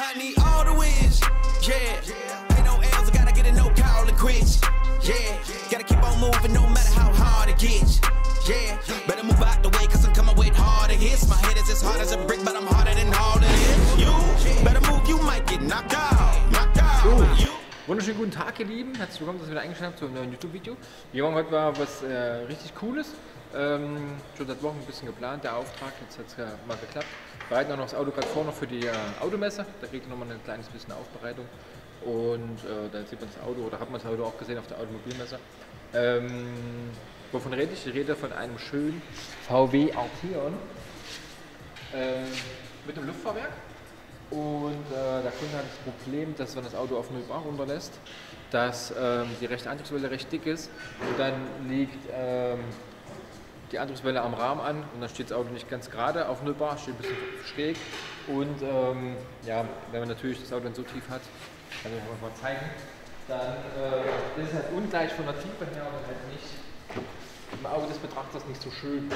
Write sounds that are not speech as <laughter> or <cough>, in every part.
I need all the wins, yeah. Ain't no L's, I gotta get a no call and quits, yeah. Gotta keep on moving no matter how hard it gets, yeah. Better move out the way, cause I'm coming with harder hits. My head is as hard as a brick, but I'm harder than all it is. You better move, you might get knocked out, knocked out. You Wunderschönen guten Tag, ihr Lieben. Herzlich willkommen, dass ihr wieder eingeschaltet habt zu einem neuen YouTube-Video. Wir machen heute mal was äh, richtig Cooles. Ähm, schon seit Wochen ein bisschen geplant, der Auftrag. Jetzt hat es ja mal geklappt. Bereiten auch noch das Auto gerade vor noch für die äh, Automesse. Da kriegt ihr nochmal ein kleines bisschen Aufbereitung. Und äh, dann sieht man das Auto, oder hat man das Auto auch gesehen auf der Automobilmesse. Ähm, wovon rede ich? Ich rede von einem schönen VW Arteon äh, mit einem Luftfahrwerk. Und äh, der Kunde hat das Problem, dass wenn das Auto auf 0 Bar runterlässt, dass ähm, die rechte Antriebswelle recht dick ist und dann liegt ähm, die Antriebswelle am Rahmen an und dann steht das Auto nicht ganz gerade auf 0 Bar, steht ein bisschen schräg. Und ähm, ja, wenn man natürlich das Auto dann so tief hat, kann ich euch mal zeigen, dann äh, ist es halt ungleich von der Tiefe her, aber halt nicht im Auge des Betrachters nicht so schön.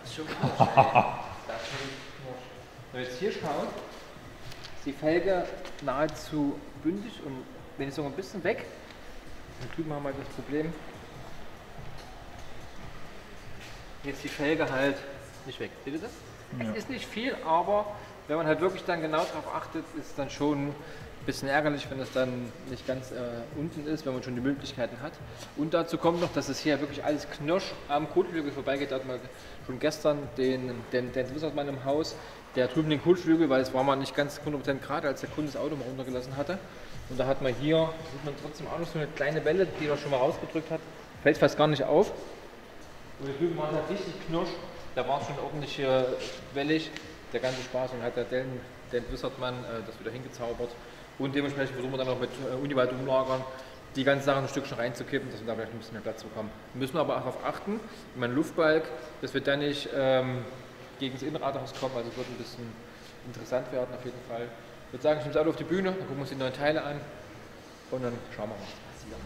Das ist schon knirsch. <laughs> Wenn man jetzt hier schaut, ist die Felge nahezu bündig und wenn ich so ein bisschen weg, da drüben haben wir das Problem, jetzt die Felge halt nicht weg. Seht ihr das? Es ist nicht viel, aber wenn man halt wirklich dann genau darauf achtet, ist es dann schon ein bisschen ärgerlich, wenn es dann nicht ganz äh, unten ist, wenn man schon die Möglichkeiten hat. Und dazu kommt noch, dass es hier wirklich alles knirsch am Kotflügel vorbeigeht. Da hat man schon gestern den, den, den Wissensmann im Haus, der drüben den Kotflügel, weil es war mal nicht ganz 100% gerade, als der Kunde das Auto mal runtergelassen hatte. Und da hat man hier, sieht man trotzdem auch noch so eine kleine Welle, die er schon mal rausgedrückt hat. Fällt fast gar nicht auf. Und hier drüben war es halt richtig knirsch. Da war es schon ordentlich äh, wellig. Der ganze Spaß und hat der Dan, Dan Wizardmann äh, das wieder hingezaubert. Und dementsprechend versuchen wir dann auch mit äh, Uniwald umlagern, die ganzen Sachen ein Stückchen reinzukippen, dass wir da vielleicht ein bisschen mehr Platz bekommen. Müssen wir aber auch darauf achten, mein Luftbalg, dass wir dann nicht ähm, gegen das Innenradhaus kommen. Also wird ein bisschen interessant werden auf jeden Fall. Ich würde sagen, ich nehme das Auto auf die Bühne, dann gucken wir uns die neuen Teile an und dann schauen wir mal, was passiert.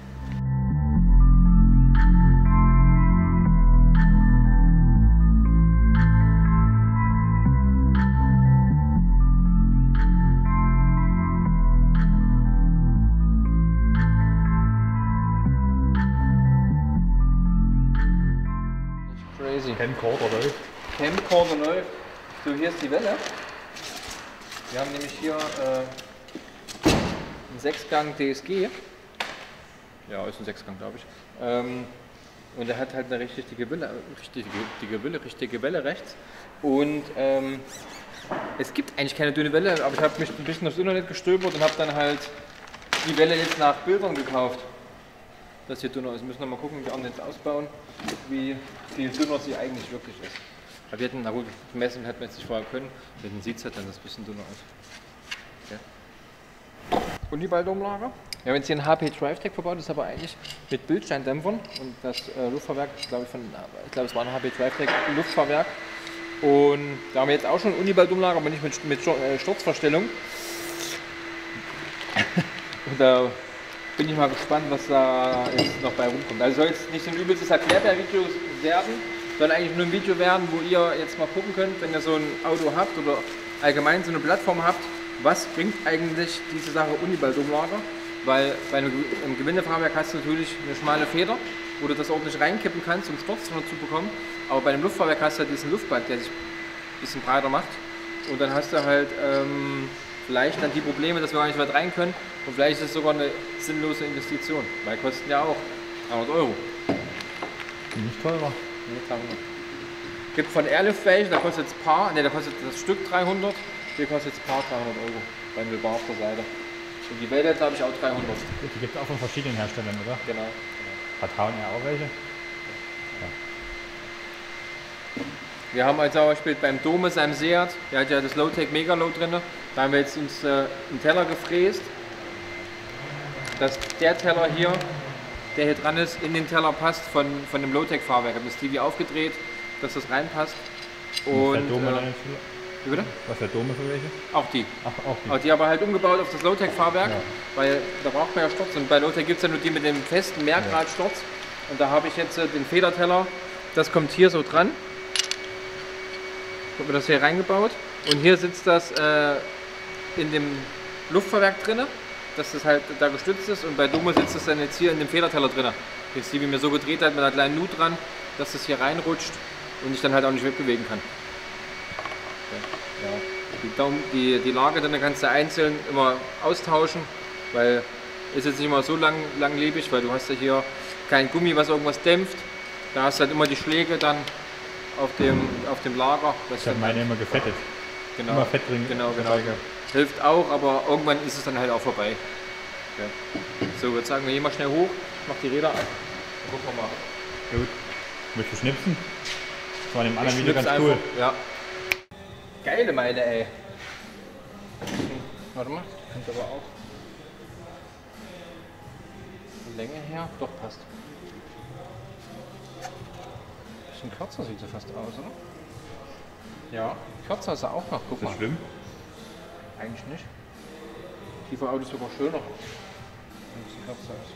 Crazy. Camcorder läuft. Camcorder läuft. So, hier ist die Welle. Wir haben nämlich hier äh, einen Sechsgang DSG. Ja, ist ein Sechsgang, glaube ich. Ähm, und er hat halt eine richtig dicke Welle, richtig dicke Welle, richtige Welle rechts. Und ähm, es gibt eigentlich keine dünne Welle, aber ich habe mich ein bisschen aufs Internet gestöbert und habe dann halt die Welle jetzt nach Bildern gekauft. Das hier dünner ist. Wir müssen noch mal gucken, wir jetzt ausbauen, wie viel dünner sie eigentlich wirklich ist. Aber wir hätten, na gut, messen hätten wir jetzt nicht vorher können. Dann sieht es halt dann das bisschen dünner aus. Okay. Uniball-Domlager. Wir haben jetzt hier ein HP Drive-Tech verbaut, das ist aber eigentlich mit Bildsteindämpfern. Und das äh, Luftfahrwerk, glaube ich, von, ich glaube, es war ein HP Drive-Tech Luftfahrwerk. Und da haben wir jetzt auch schon Uniball-Domlager, aber nicht mit, mit äh, Sturzverstellung. <laughs> Und da bin ich mal gespannt, was da jetzt noch bei rumkommt. Also soll jetzt nicht so ein übelstes Erklärbär-Video werden, soll eigentlich nur ein Video werden, wo ihr jetzt mal gucken könnt, wenn ihr so ein Auto habt oder allgemein so eine Plattform habt, was bringt eigentlich diese Sache Uniball-Domlager? Weil bei einem Gewindefahrwerk hast du natürlich eine schmale Feder, wo du das ordentlich reinkippen kannst, um Spots dazu bekommen. Aber bei einem Luftfahrwerk hast du halt diesen Luftband, der sich ein bisschen breiter macht. Und dann hast du halt ähm, vielleicht dann die Probleme, dass wir gar nicht weit rein können. Und vielleicht ist es sogar eine sinnlose Investition, weil kosten ja auch 300 Euro. Nicht teurer. Nee, 300. Gibt von Airlift welche, da kostet es Paar, ne, da kostet das Stück 300, hier kostet es Paar 300 Euro bei mir Bar auf der Seite. Und die Welle habe ich auch 300. Die gibt es auch von verschiedenen Herstellern, oder? Genau. Hat H&R auch welche? Wir haben als Beispiel beim Dome seinem Seat, der hat ja das Low-Tech Megalow drin, da haben wir jetzt uns äh, einen Teller gefräst, dass der Teller hier, der hier dran ist, in den Teller passt von, von dem Low-Tech Fahrwerk. Ich habe das TV aufgedreht, dass das reinpasst. Und der Und Dome äh, wie bitte? was der Dome für welche? auch die. Ach, auch die. Aber die aber halt umgebaut auf das Low-Tech Fahrwerk, Ja. weil da braucht man ja Sturz. Und bei Low-Tech gibt es ja nur die mit dem festen Mehrgrad Sturz. Und da habe ich jetzt äh, den Federteller das kommt hier so dran. Wird das hier reingebaut. Und hier sitzt das äh, in dem Luftfahrwerk drinne, dass das halt da gestützt ist. Und bei Domo sitzt das dann jetzt hier in dem Federteller drinne. Jetzt die, wie mir so gedreht hat mit einer kleinen Nut dran, dass das hier reinrutscht und ich dann halt auch nicht wegbewegen kann. Ja. Die, Daumen, die, die Lage dann kannst du einzeln immer austauschen, weil ist jetzt nicht immer so lang, langlebig, weil du hast ja hier kein Gummi, was irgendwas dämpft. Da hast du halt immer die Schläge dann auf dem, auf dem Lager. Das Ich habe meine immer gefettet. Genau, Immer Fett drin. Genau, genau. Hilft auch, aber irgendwann ist es dann halt auch vorbei. Ja. So, jetzt sagen wir hier mal schnell hoch, mach die Räder. Dann gucken wir mal. Gut. Willst du schnipsen? Das war in dem anderen Ich Video ganz cool. einfach, Ja. Geile Meile, ey. Warte mal, kommt aber auch. Länge her, doch passt. Bisschen kürzer sieht sie fast aus, oder? Ja, kürzer ist er auch noch, guck Ist das mal. schlimm? Eigentlich nicht. Tiefer Auto ist sogar schöner. Wenn es kürzer ist.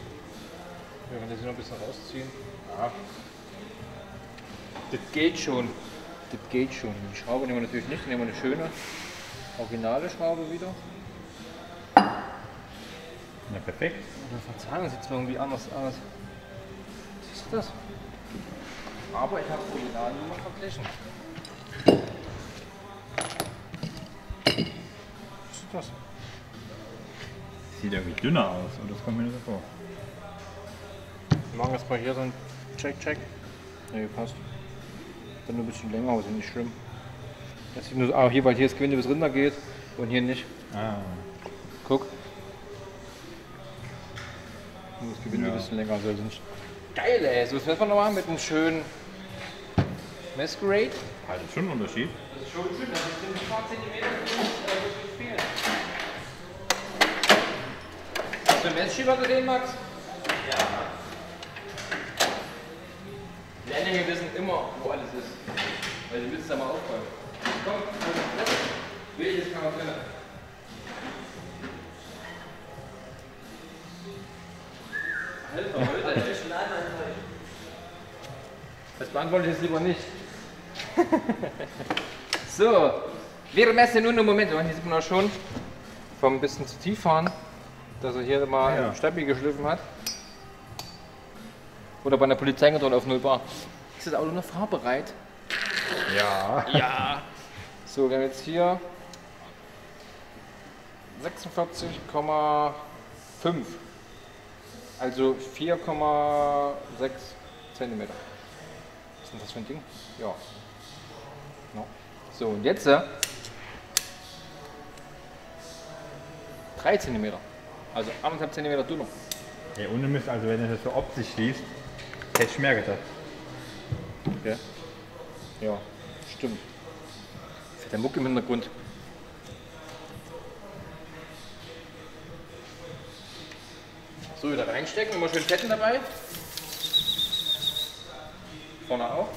Wir werden das hier noch ein bisschen rausziehen. Ja. Das geht schon. Das geht schon. Die Schraube nehmen wir natürlich nicht, nehmen wir eine schöne originale Schraube wieder. Ja, perfekt. Und der Verzahnung sieht zwar irgendwie anders aus. Siehst du das? Aber ich habe Originalnummer verglichen. Du das? Sieht irgendwie dünner aus, und das kommt mir nicht so vor. Wir machen jetzt mal hier so einen Check-Check. Ne, passt. Dann nur ein bisschen länger, aber ist nicht schlimm. Das sieht nur so, ah, hier, weil hier das Gewinde bis Rinder geht und hier nicht. Ah, Guck. Nur das Gewinde Ja. ein bisschen länger, also nicht. Geil, ey. So, das messen wir nochmal mit einem schönen Masquerade. also schon ein Unterschied. Das ist schon schön, das sind ein paar du einen Messschieber gesehen, Max? Ja. Lehrlinge wissen immer, wo alles ist. Weil sie müssen es ja mal aufräumen. Komm, welches kann man drin? Alter, Alter, ey. Das beantworte ich jetzt lieber nicht. <laughs> So, wir messen nun im Moment, hier sieht man auch schon, vom bisschen zu tief fahren, dass er hier mal Ja. stabil geschliffen hat. Oder bei einer Polizeikontrolle auf 0 Bar. Ist das Auto noch fahrbereit? Ja. Ja. So, wir haben jetzt hier 46,5. Also 4,6 Zentimeter. Was ist denn das für ein Ding? Ja. No. So, und jetzt äh, 3 Zentimeter. Also 1,5 Zentimeter dünner. Ey, ohne Mist, also wenn du das so optisch siehst, hätte ich mehr gedacht. Ja. Ja, stimmt. Für der Muck im Hintergrund. So, wieder reinstecken, immer schön Fetten dabei. Vorne auch.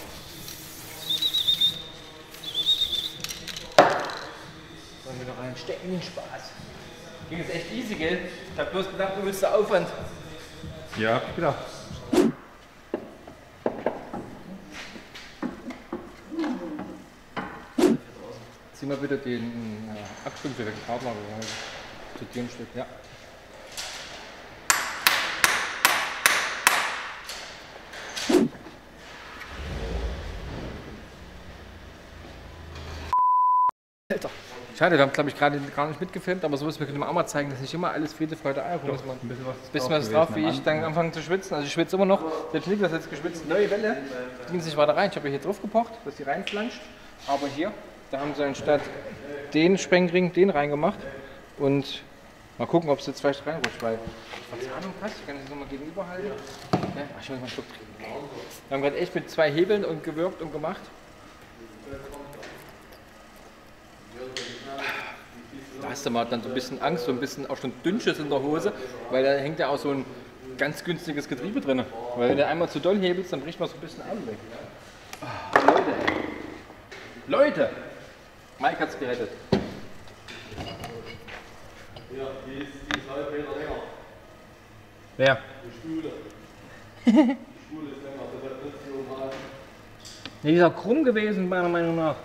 Dann wieder reinstecken, den Spaß. Ging jetzt echt easy, gell? Ich hab bloß gedacht, du willst da Aufwand. Ja, hab ich gedacht. Zieh mal bitte den äh, Abstümpfe weg, Partner. Zu dem Stück, ja. Alter. Schade, wir haben glaube ich gerade gar nicht mitgefilmt, aber sowas wir können auch mal zeigen, dass nicht immer alles Friede, Freude, Eierkuchen ist. Man Ein bisschen was, bisschen was drauf, wie ich dann anfange zu schwitzen. Also ich schwitze immer noch. Selbst Niklas hat jetzt geschwitzt. Neue Welle. Die ging nicht weiter rein. Ich habe hier drauf gepocht, dass die reinflanscht. Aber hier, da haben sie anstatt den Sprengring den reingemacht. Und mal gucken, ob es jetzt vielleicht reinrutscht, weil Verzahnung passt. Ich kann das nochmal gegenüberhalten. Ja, ach, ich muss mal einen Schluck trinken. Wir haben gerade echt mit zwei Hebeln und gewirkt und gemacht. Hast du mal dann so ein bisschen Angst, so ein bisschen auch schon Dünnschiss in der Hose, weil da hängt ja auch so ein ganz günstiges Getriebe drin. Weil wenn du einmal zu doll hebelst, dann bricht man so ein bisschen an weg. Leute. Leute! Mike hat's gerettet. Wer? Ja, <laughs> die ist auch krumm gewesen, meiner Meinung nach.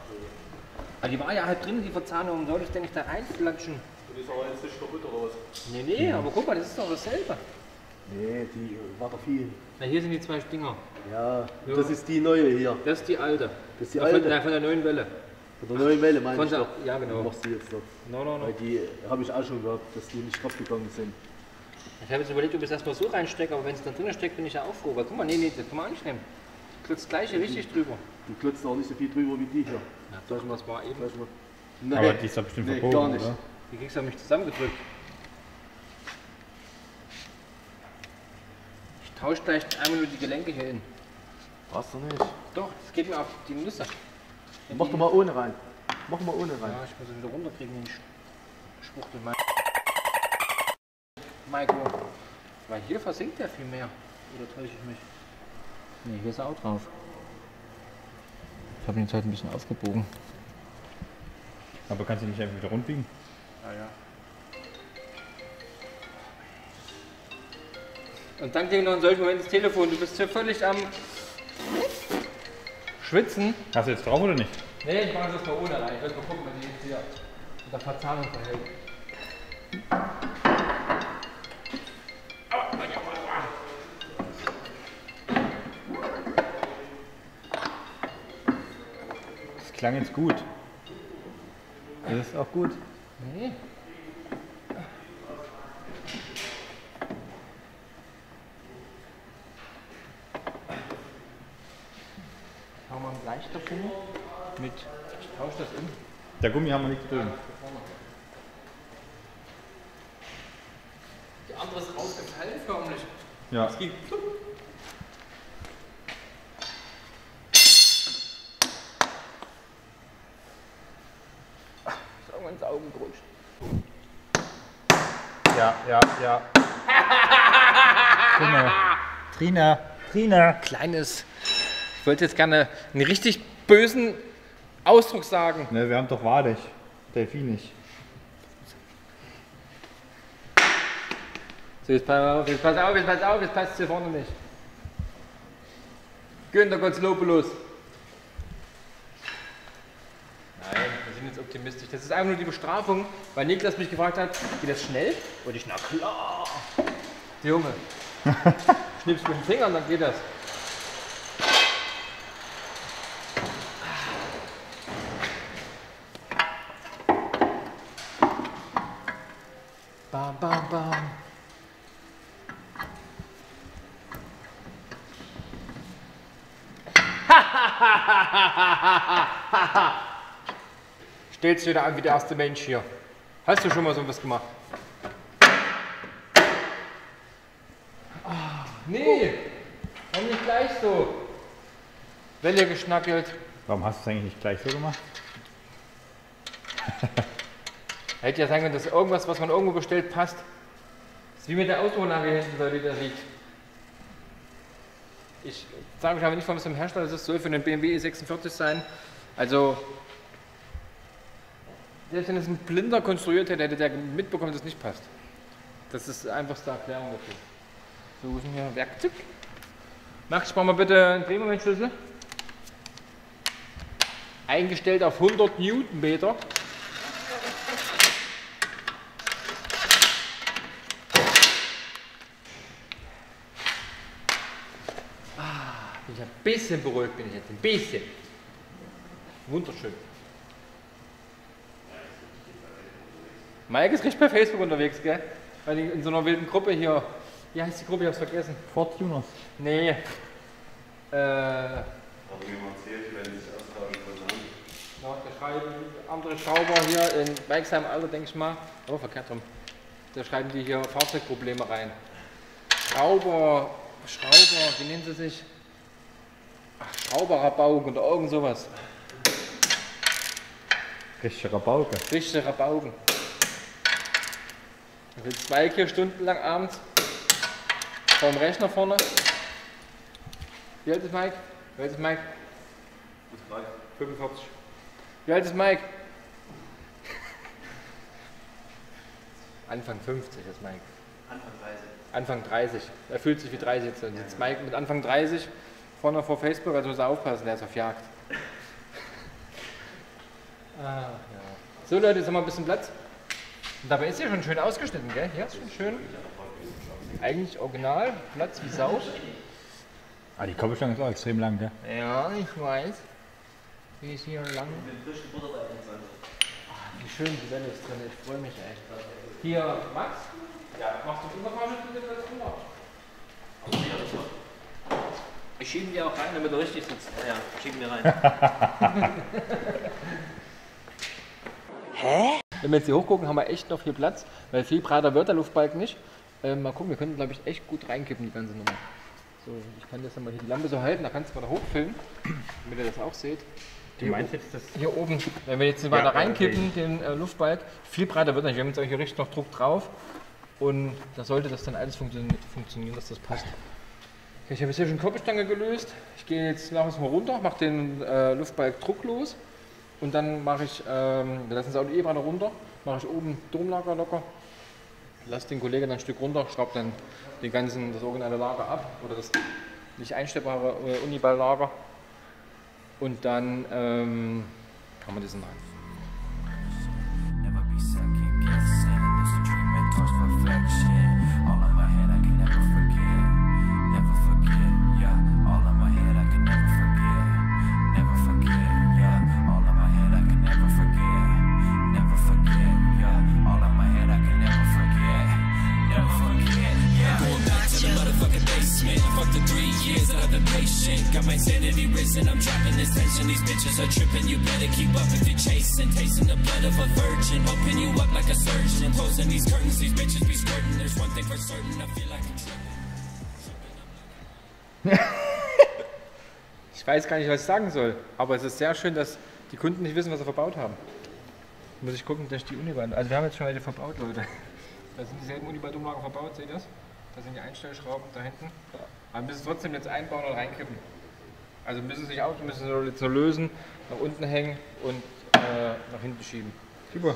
Aber die war ja halt drin, die Verzahnung. Soll ich denn nicht da reinflatschen? Die ist aber jetzt nicht kaputt oder was? Nee, nee, aber guck mal, das ist doch dasselbe. Nee, die war doch viel. Na, hier sind die zwei Stinger. Ja, das ist die neue hier. Das ist die alte. Das ist die Ja, Von, alte. nein, von der neuen Welle. Von der neuen Welle meine Von ich der- doch. ja, genau. Du machst die jetzt doch. No, no, no. Weil die habe ich auch schon gehabt, dass die nicht kaputt gegangen sind. Ich habe jetzt überlegt, ob ich es erstmal so reinstecke, aber wenn es da drin steckt, bin ich ja auch froh. Weil guck mal, nee, nee, das kann man auch nicht nehmen. Klotzt gleich hier richtig drüber. Die klotzt auch nicht so viel drüber wie die hier. Ja, doch, das war eben. Mal. Aber die ist doch bestimmt nee, verbogen, gar nicht. oder? Die kriegst du ja mich zusammengedrückt. Ich tausche gleich einmal nur die Gelenke hier hin. Brauchst du nicht. Doch, das geht mir auf die Nüsse. Mach doch mal ohne rein. Mach mal ohne rein. Ja, ich muss ihn wieder runterkriegen, den. Mein Maiko. Weil hier versinkt der viel mehr. Oder täusche ich mich? Ne, hier ist er auch drauf. Ich habe ihn jetzt halt ein bisschen aufgebogen. Aber kannst du nicht einfach wieder rund biegen? Ah ja. Und dann ging noch in solchen Momenten das Telefon. Du bist hier völlig am Schwitzen. Hast du jetzt drauf oder nicht? Nee, ich mache das mal ohne rein. Ich will mal gucken, wenn die jetzt hier mit der Verzahnung verhält. Klang jetzt gut. Das ist auch gut. Nee. Schau mal einen leichter Finger mit. Ich tausche das in. Der Gummi haben wir nicht drin. Die andere ist rausgefallen förmlich. Ja. Es ging plupp. Ist irgendwann ins Augen gerutscht. Ja, ja. <laughs> Trina. Trina. Trina. Kleines. Ich wollte jetzt gerne einen richtig bösen Ausdruck sagen. Ne, wir haben doch Wadig. Delfinisch. So, jetzt pass auf, jetzt pass auf, jetzt pass auf, jetzt passt es hier vorne nicht. Günter Gottslopoulos. Sind jetzt optimistisch. Das ist einfach nur die Bestrafung, weil Niklas mich gefragt hat, geht das schnell? Und ich, na klar. Junge, <laughs> schnippst mit den Fingern, dann geht das. Stellst du wieder an wie der erste Mensch hier. Hast du schon mal so was gemacht? Ah, nee, warum nicht gleich so? Welle geschnackelt. Warum hast du es eigentlich nicht gleich so gemacht? <laughs> Hätte ja sagen können, dass irgendwas, was man irgendwo bestellt, passt. Das ist wie mit der Autoanlage hinten, Leute, die da liegt. Ich sage euch aber nicht von was vom Hersteller, das soll für einen BMW E46 sein. Also, selbst wenn es ein Blinder konstruiert hätte, hätte der mitbekommen, dass es nicht passt. Das ist die einfachste Erklärung dafür. So, wo ist denn hier Werkzeug? Max, spar mal bitte einen Drehmomentschlüssel. Eingestellt auf 100 Newtonmeter. Bin ich ein bisschen beruhigt, bin ich jetzt. Ein bisschen. Wunderschön. Mike ist richtig bei Facebook unterwegs, gell? Weil die in so einer wilden Gruppe hier. Wie heißt die Gruppe? Ich hab's vergessen. Fortuners. Nee. Äh. Aber wie man zählt, wenn sich austauschen können. Ja, da schreiben andere Schrauber hier in Mike seinem Alter, denke ich mal. Oh, verkehrt rum. Da schreiben die hier Fahrzeugprobleme rein. Schrauber, Schrauber, wie nennen sie sich? Ach, Schrauberrabaugen oder irgend sowas. Richtiger Bauke. Richtige Rabaugen. Da sitzt Mike hier stundenlang abends vor dem Rechner vorne. Wie alt ist Mike? Wie alt ist Mike? 45. Wie alt ist Mike? Anfang 50 ist Mike. Anfang 30. Anfang 30. Er fühlt sich wie 30 jetzt. Dann sitzt Mike mit Anfang 30 vorne vor Facebook, also muss er aufpassen, der ist auf Jagd. Ah, ja. So Leute, jetzt haben wir ein bisschen Platz. Und dabei ist hier schon schön ausgeschnitten, gell? Hier ist schon schön. Eigentlich original, Platz wie Sau. Ah, die Koppelstange ist auch extrem lang, gell? Ja, ich weiß. Wie ist hier lang? Ah, wie schön die Welle ist drin, ich freue mich ey. Hier, Max? Ja. Machst du Unterfahrt bitte das rüber? Ich schiebe die auch rein, damit er richtig sitzt. Ja, ja, schieben wir rein. <laughs> Wenn wir jetzt hier hochgucken, haben wir echt noch viel Platz, weil viel breiter wird der Luftbalken nicht. Ähm, mal gucken, wir könnten glaube ich echt gut reinkippen, die ganze Nummer. So, ich kann das dann mal hier die Lampe so halten, da kannst du mal da hochfilmen, damit ihr das auch seht. Du meinst jetzt das? Hier oben, wenn wir jetzt weiter reinkippen, den äh, Luftbalg, viel breiter wird er nicht. Wir haben jetzt auch hier richtig noch Druck drauf und da sollte das dann alles funktio funktionieren, dass das passt. Okay, ich habe jetzt hier schon Koppelstange gelöst. Ich gehe jetzt langsam mal runter, mache den äh, Luftbalg drucklos und dann mache ich, ähm, wir lassen es auch die E-Bahn runter, mache ich oben Domlager locker, lasse den Kollegen dann ein Stück runter, schraube dann den ganzen, das originale Lager ab oder das nicht einstellbare äh, Uniball-Lager und dann ähm, kann man diesen rein. Patient. Got my sanity risen. I'm trapping this tension. These bitches are tripping. You better keep up if you're chasing. Tasting the blood of a virgin. Open you up like a surgeon. Closing these curtains. These bitches be skirting. There's one thing for certain. I feel like I'm tripping. <laughs> Ich weiß gar nicht, was ich sagen soll, aber es ist sehr schön, dass die Kunden nicht wissen, was sie verbaut haben. Muss ich gucken, dass die Unibahn. Also wir haben jetzt schon welche verbaut, Leute. Da sind dieselben Unibahn-Umlagen verbaut, seht ihr das? Da sind die Einstellschrauben da hinten. Aber müssen es trotzdem jetzt einbauen und reinkippen. Also müssen sich auch, müssen sie jetzt nur lösen, nach unten hängen und äh, nach hinten schieben. Super.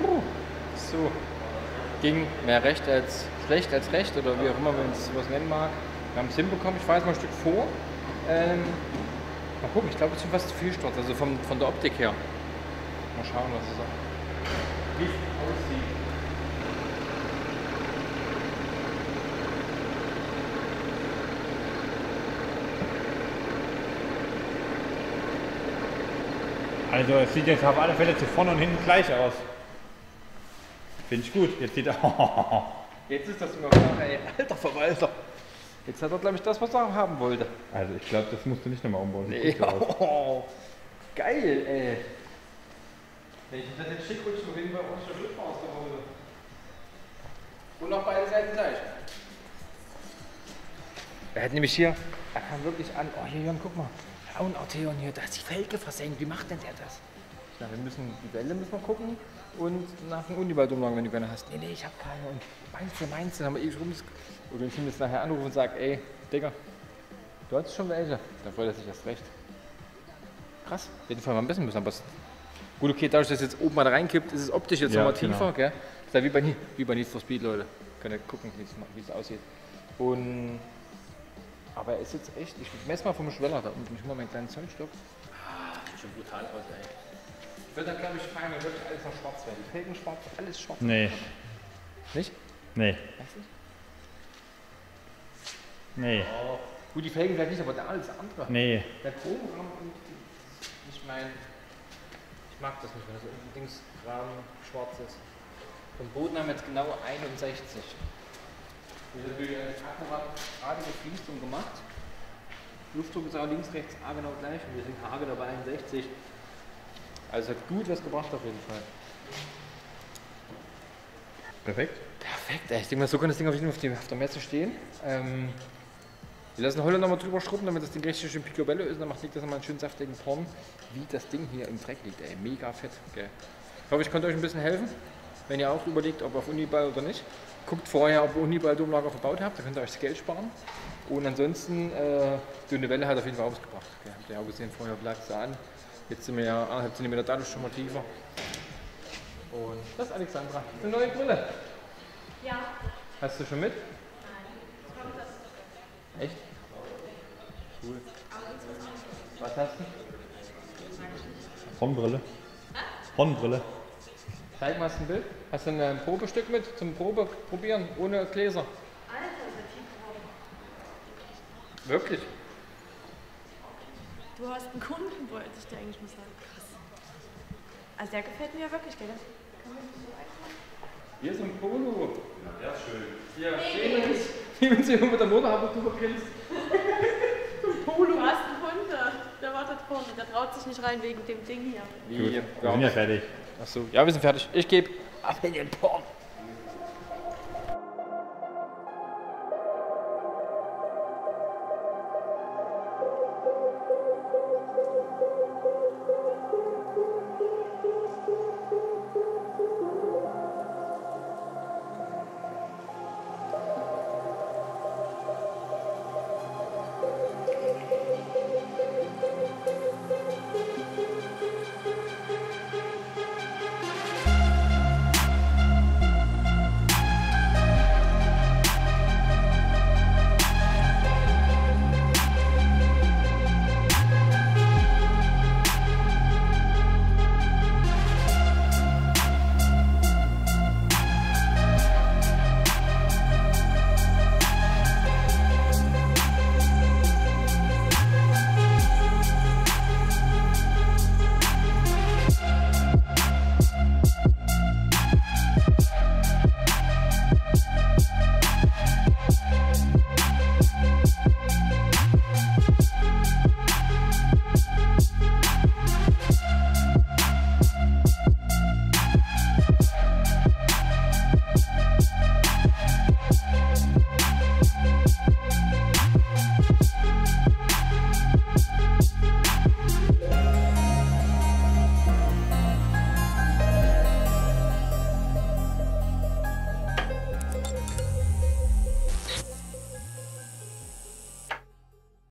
Puh. So. Ging mehr recht als schlecht als recht oder wie auch immer man es sowas nennen mag. Wir haben es hinbekommen. Ich fahre jetzt mal ein Stück vor. Ähm, mal gucken, ich glaube, es ist fast zu viel Sturz, also vom, von der Optik her. Mal schauen, was es so wie es aussieht. Also es sieht jetzt auf alle Fälle zu vorne und hinten gleich aus. Finde ich gut. Jetzt sieht er. <laughs> Jetzt ist das immer klar, ey, alter Verwalter. Jetzt hat er, glaube ich, das, was er haben wollte. Also ich glaube, das musst du nicht nochmal umbauen. Nee, oh, <laughs> geil, ey. Wenn ich das jetzt schick rutsche, wo wir bei uns der Schlüpfer aus der Hose. Und auf beide Seiten gleich. Er hat nämlich hier, er kam wirklich an, oh hier Jörn, guck mal. Auch Theon hier, da ist die Felge versenkt, wie macht denn der das? Na, wir müssen, die Welle müssen wir gucken und nach dem Uniball-Umlagen, wenn du keine hast. Nee, nee, ich habe keine. Und meinst du, meinst du, dann haben wir ewig rum. Oder ich ihn jetzt nachher anrufen und sage, ey, Digga, du hast schon welche. Da freut er sich erst recht. Krass, jeden Fall mal ein bisschen müssen, aber es Gut, okay, dadurch, dass es jetzt oben mal reinkippt, ist es optisch jetzt Ja, nochmal genau. tiefer, gell? Ist ja wie bei, wie bei Need for Speed, Leute. Könnt ihr gucken, wie es ma- wie es aussieht. Und. Aber er ist jetzt echt. Ich messe mal vom Schweller da unten. Ich mal meinen kleinen Zollstock. Sieht schon brutal aus, ey. Ich würde dann, glaube ich, feiern, wenn wirklich alles noch schwarz wäre. Die Felgen schwarz, alles schwarz. Nee. Nicht? Nee. Weißt du? Nee. Gut, die Felgen vielleicht nicht, aber der alles andere. Nee. Der Chromrahmen und ich meine, ich mag das nicht, wenn das Dingsrahmen schwarz ist. Vom Boden haben wir jetzt genau 61. Wir haben natürlich eine gerade gefliest und gemacht. Luftdruck ist auch links, rechts A genau gleich und wir sind Hage dabei 61. Also hat gut was gebracht auf jeden Fall. Perfekt. Perfekt, ey. ich denke mal, so kann das Ding auf jeden Fall auf, die, auf der Messe stehen. Ähm, wir lassen Holland nochmal drüber schrubben, damit das Ding richtig schön picobello ist. Und dann macht liegt das nochmal einen schönen saftigen Porn, wie das Ding hier im Dreck liegt. Ey, mega fett. Gell. Ich hoffe, ich konnte euch ein bisschen helfen. Wenn ihr auch überlegt, ob auf Uniball oder nicht. Guckt vorher, ob ihr Uniball-Domlager verbaut habt, da könnt ihr euch das Geld sparen. Und ansonsten, äh, dünne Welle hat auf jeden Fall ausgebracht. Gell. Habt ihr ja auch gesehen, vorher lag es an. Jetzt sind wir ja anderthalb Zentimeter dadurch schon mal tiefer. Und das ist Alexandra. Eine neue Brille. Ja, Hast du schon mit? Echt? Cool. Was hast du? Sonnenbrille. Sonnenbrille. Zeig mal hast du ein Bild. Hast du ein äh, Probestück mit zum Probe probieren, ohne Gläser? Wirklich? Du hast einen Kunden, wollte ich dir eigentlich mal sagen. Krass. Also der gefällt mir ja wirklich, gell? Hier ist ein Polo. Ja, der ist schön. Hier, Siemens. Siemens hier mit der Motorhaube drüber grinst. <laughs> Du hast einen Hund, da. der wartet vorne. Der traut sich nicht rein wegen dem Ding hier. Wie? Wir sind ja fertig. Achso, ja, wir sind fertig. Ich gebe ab in den Porn.